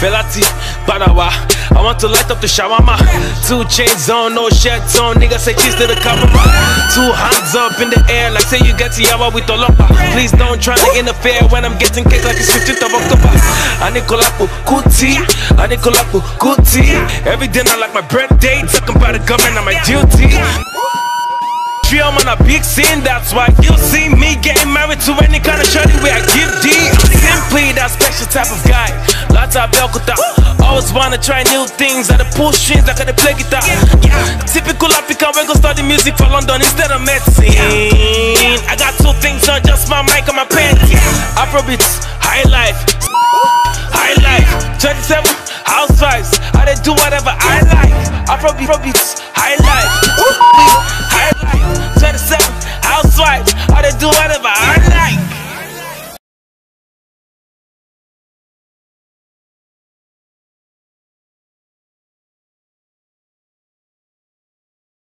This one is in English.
Velati, Banawa. I want to light up the shawarma. Two chains on, no shirts on. Nigga say cheese to the camera. Two hands up in the air, like say you get yawa with Olopa. Please don't try to interfere when I'm getting cake like it's 15th of October. Anikulapo, Kuti, Anikulapo, Kuti. Every dinner like my birthday, talking about the government, I'm my duty. I'm on a big scene, that's why you see me getting married to any kind of shorty where I give D. I'm simply that special type of guy top Belkota. Always wanna try new things, I the pull strings like I the play guitar. Yeah, uh, typical African, we gon' study music for London instead of medicine. I got two things on, just my mic and my pants. Afrobeats, high life, high life. 27, house vibes, I they do whatever I like. Afrobeats, Afrobeats, high life, high life. 27, house vibes, I they do whatever I like.